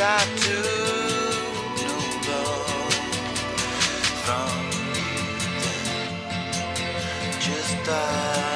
I do love from just I